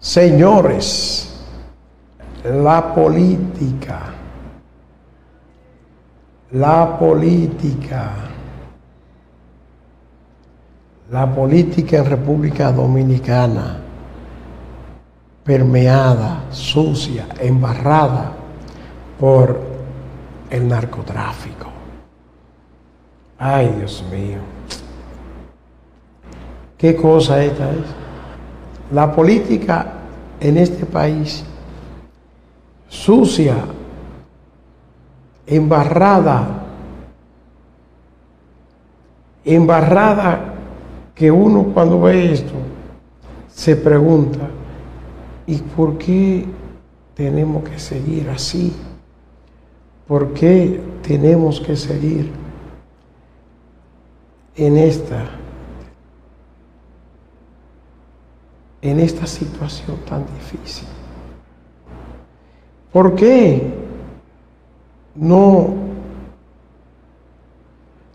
Señores, la política, la política, la política en República Dominicana, permeada, sucia, embarrada por el narcotráfico. Ay, Dios mío. ¿Qué cosa esta es? La política en este país sucia, embarrada, embarrada que uno cuando ve esto se pregunta, ¿y por qué tenemos que seguir así? ¿Por qué tenemos que seguir en esta en esta situación tan difícil? ¿Por qué no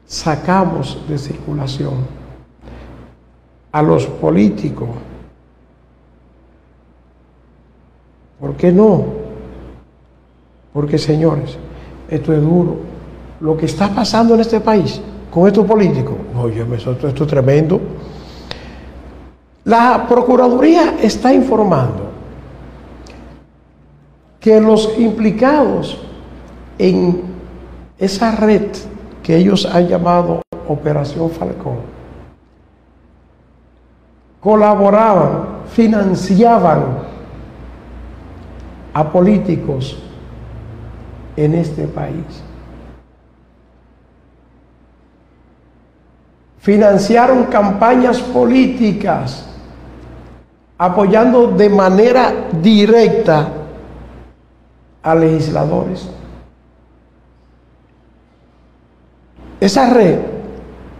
sacamos de circulación a los políticos? ¿Por qué no? Porque señores, esto es duro. Lo que está pasando en este país con estos políticos, oye, esto, esto es tremendo. La Procuraduría está informando que los implicados en esa red que ellos han llamado Operación Falcón colaboraban, financiaban a políticos en este país. Financiaron campañas políticas apoyando de manera directa a legisladores. Esa red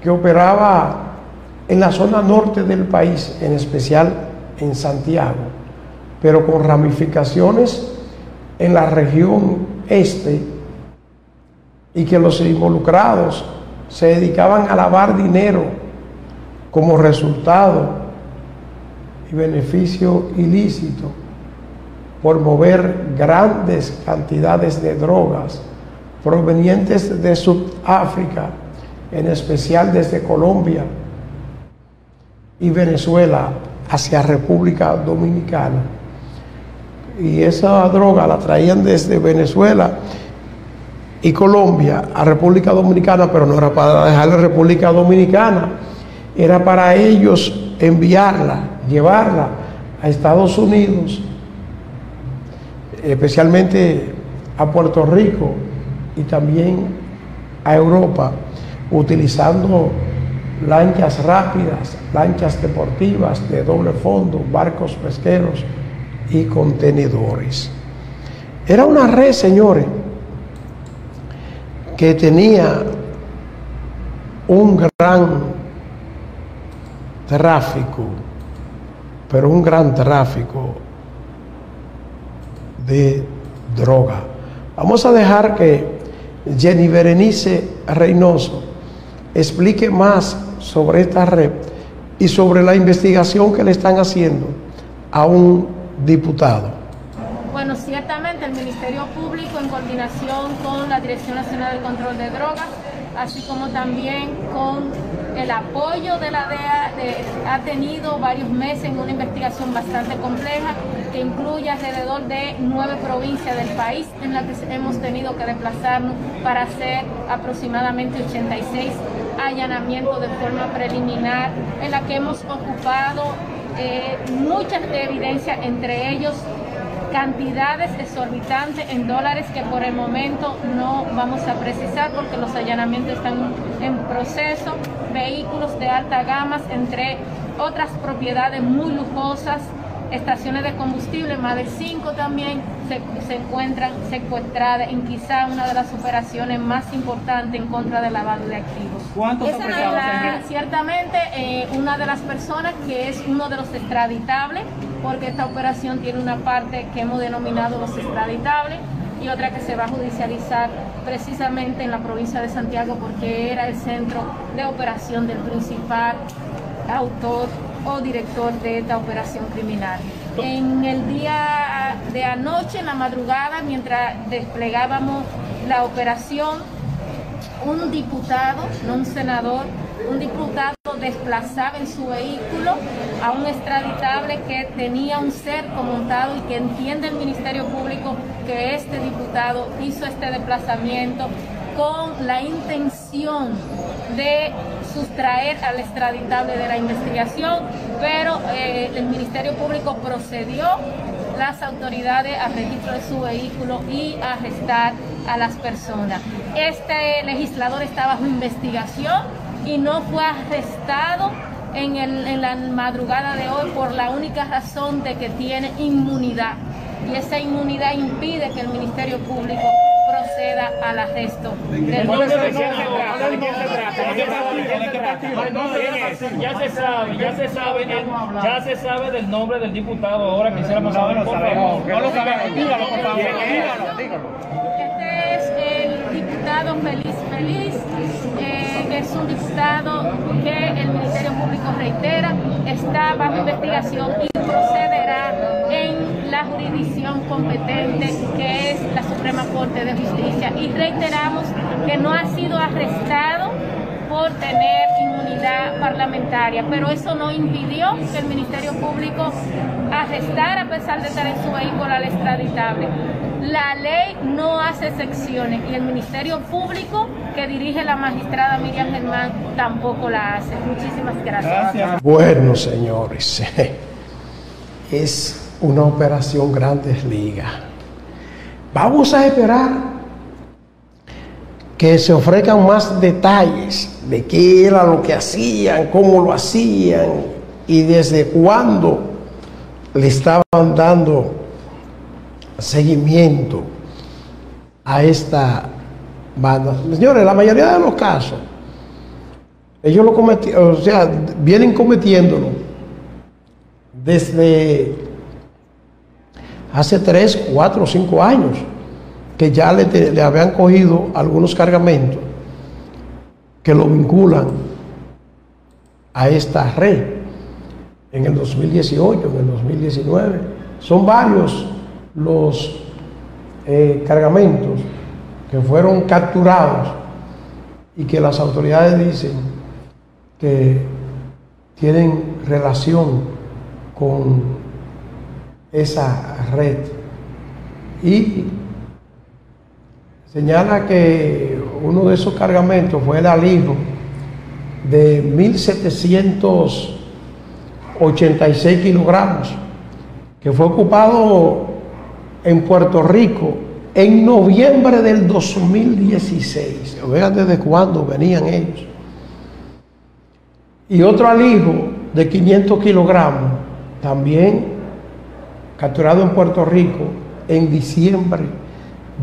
que operaba en la zona norte del país, en especial en Santiago, pero con ramificaciones en la región este, y que los involucrados se dedicaban a lavar dinero como resultado y beneficio ilícito por mover grandes cantidades de drogas provenientes de Sudáfrica, en especial desde Colombia y Venezuela hacia República Dominicana. Y esa droga la traían desde Venezuela y Colombia a República Dominicana, pero no era para dejarla en República Dominicana, era para ellos enviarla, llevarla a Estados Unidos especialmente a Puerto Rico y también a Europa, utilizando lanchas rápidas, lanchas deportivas de doble fondo, barcos pesqueros y contenedores. Era una red, señores, que tenía un gran tráfico, pero un gran tráfico de droga. Vamos a dejar que Jenny Berenice Reynoso explique más sobre esta red y sobre la investigación que le están haciendo a un diputado. Bueno, ciertamente el Ministerio Público en coordinación con la Dirección Nacional de Control de Drogas, así como también con el apoyo de la DEA, ha tenido varios meses en una investigación bastante compleja que incluye alrededor de nueve provincias del país en las que hemos tenido que desplazarnos para hacer aproximadamente 86 allanamientos de forma preliminar, en la que hemos ocupado eh, muchas evidencias, entre ellos cantidades exorbitantes en dólares que por el momento no vamos a precisar porque los allanamientos están en proceso, vehículos de alta gama, entre otras propiedades muy lujosas, estaciones de combustible, más de cinco también se, encuentran secuestradas en quizá una de las operaciones más importantes en contra del lavado de activos. ¿Cuántos Esa Ciertamente, eh, una de las personas que es uno de los extraditables, porque esta operación tiene una parte que hemos denominado los extraditables y otra que se va a judicializar precisamente en la provincia de Santiago porque era el centro de operación del principal autor o director de esta operación criminal. En el día de anoche, en la madrugada, mientras desplegábamos la operación, un diputado, no un senador, un diputado desplazaba en su vehículo a un extraditable que tenía un cerco montado y que entiende el Ministerio Público que este diputado hizo este desplazamiento con la intención de sustraer al extraditable de la investigación, pero eh, el Ministerio Público procedió las autoridades a registro de su vehículo y a arrestar a las personas. Este legislador está bajo investigación y no fue arrestado en, en la madrugada de hoy por la única razón de que tiene inmunidad. Y esa inmunidad impide que el Ministerio Público proceda al arresto del Ya se sabe, ya se sabe, ya se sabe del nombre del diputado. Ahora quisiéramos saber. No lo sabemos. No lo sabemos. Dígalo, por favor. Dígalo, dígalo. Este es el diputado Feliz Feliz. Es un diputado que el Ministerio Público reitera está bajo investigación y procederá en la jurisdicción competente que es la Suprema Corte de Justicia. Y reiteramos que no ha sido arrestado por tener inmunidad parlamentaria, pero eso no impidió que el Ministerio Público arrestara a pesar de estar en su vehículo al extraditable. La ley no hace excepciones y el Ministerio Público que dirige la magistrada Miriam Germán tampoco la hace. Muchísimas gracias. Bueno, señores, es una operación Grandes Ligas. Vamos a esperar que se ofrezcan más detalles de qué era lo que hacían, cómo lo hacían y desde cuándo le estaban dando seguimiento a esta Señores, la mayoría de los casos, ellos lo cometieron, o sea, vienen cometiéndolo desde hace 3, 4 o 5 años, que ya le, le habían cogido algunos cargamentos que lo vinculan a esta red en el 2018, en el 2019. Son varios los eh, cargamentos que fueron capturados y que las autoridades dicen que tienen relación con esa red. Y señala que uno de esos cargamentos fue el alijo de 1.786 kilogramos, que fue ocupado en Puerto Rico en noviembre del 2016. Vean desde cuándo venían ellos. Y otro alijo de 500 kilogramos, también capturado en Puerto Rico en diciembre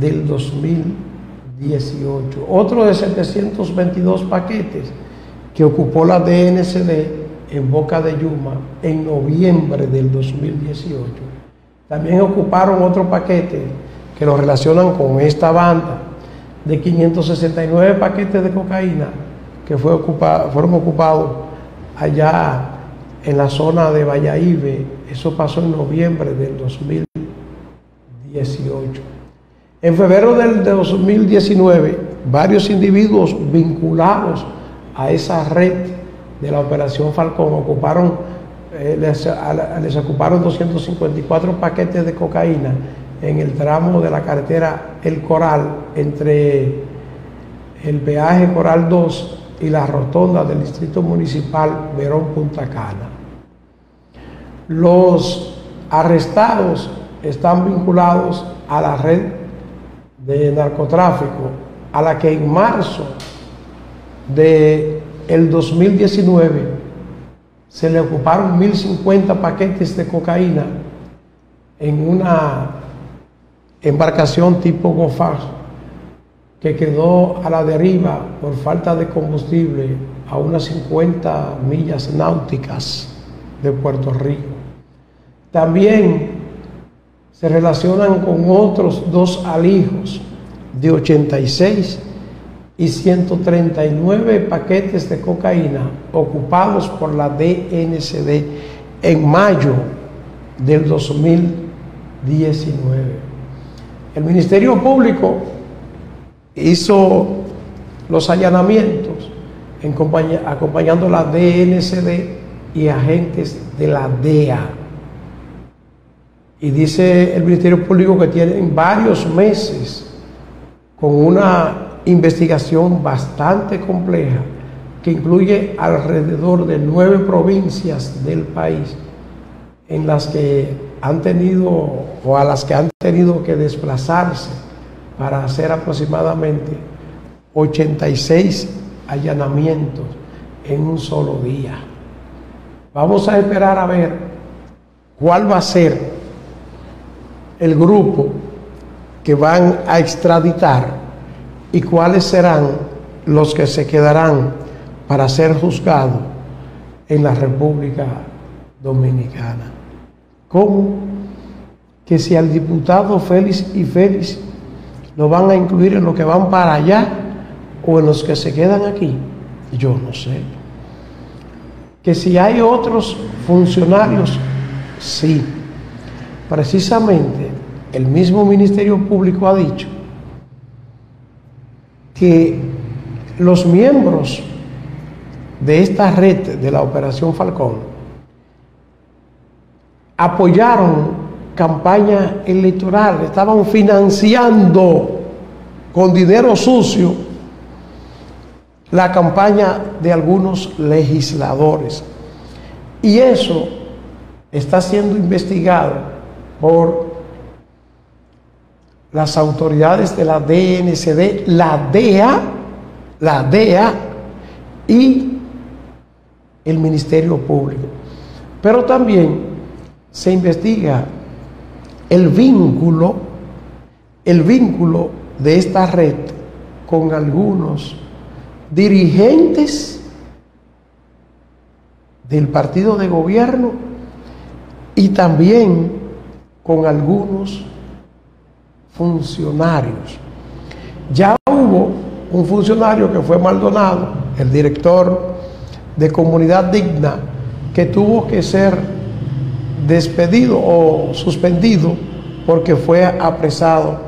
del 2018. Otro de 722 paquetes que ocupó la DNCD en Boca de Yuma en noviembre del 2018. También ocuparon otro paquete que lo relacionan con esta banda de 569 paquetes de cocaína que fue fueron ocupados allá en la zona de Valladolid. Eso pasó en noviembre del 2018. En febrero del 2019, varios individuos vinculados a esa red de la Operación Falcón ocuparon, eh, les, les ocuparon 254 paquetes de cocaína en el tramo de la carretera El Coral entre el peaje Coral 2 y la rotonda del Distrito Municipal Verón Punta Cana. Los arrestados están vinculados a la red de narcotráfico, a la que en marzo de el 2019 se le ocuparon 1.050 paquetes de cocaína en una embarcación tipo Gofar que quedó a la deriva por falta de combustible a unas 50 millas náuticas de Puerto Rico. También se relacionan con otros dos alijos de 86 y 139 paquetes de cocaína ocupados por la DNCD en mayo del 2019. El Ministerio Público hizo los allanamientos acompañando la DNCD y agentes de la DEA. Y dice el Ministerio Público que tienen varios meses con una investigación bastante compleja que incluye alrededor de nueve provincias del país en las que han tenido o a las que han tenido que desplazarse para hacer aproximadamente 86 allanamientos en un solo día. Vamos a esperar a ver cuál va a ser el grupo que van a extraditar y cuáles serán los que se quedarán para ser juzgados en la República Dominicana. ¿Cómo? Que si al diputado Félix y Félix lo van a incluir en los que van para allá o en los que se quedan aquí, yo no sé. Que si hay otros funcionarios, sí. Precisamente el mismo Ministerio Público ha dicho que los miembros de esta red de la Operación Falcón apoyaron campaña electoral, estaban financiando con dinero sucio la campaña de algunos legisladores. Y eso está siendo investigado por las autoridades de la DNCD, la DEA, la DEA y el Ministerio Público. Pero también se investiga el vínculo, el vínculo de esta red con algunos dirigentes del partido de gobierno y también con algunos funcionarios. Ya hubo un funcionario que fue Maldonado, el director de Comunidad Digna, que tuvo que ser despedido o suspendido porque fue apresado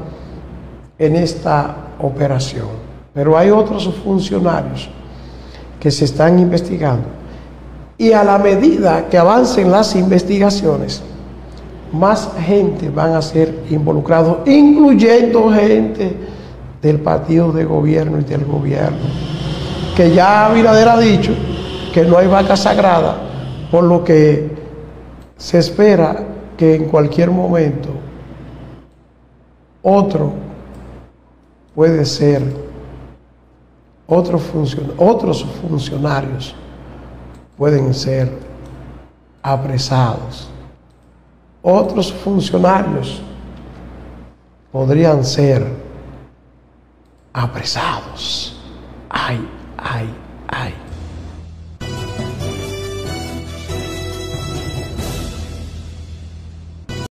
en esta operación. Pero hay otros funcionarios que se están investigando. Y a la medida que avancen las investigaciones, más gente van a ser involucrados, incluyendo gente del partido de gobierno y del gobierno. Que ya Abinader ha dicho que no hay vaca sagrada, por lo que se espera que en cualquier momento otro puede ser, otro otros funcionarios pueden ser apresados otros funcionarios podrían ser apresados. Ay, ay, ay.